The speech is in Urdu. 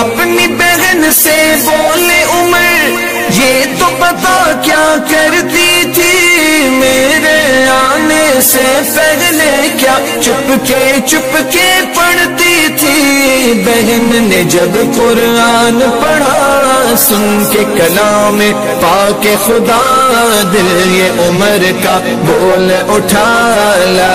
اپنی بہن سے بولے، عمر، یہ تو پتا کیا کرتی تھی؟ میرے آنے سے پہلے کیا چپ کے چپ کے پڑھتی تھی؟ بہن نے جب قرآن پڑھا، سن کے کلام پا کے خدا دل یہ عمر کا بول اٹھا لا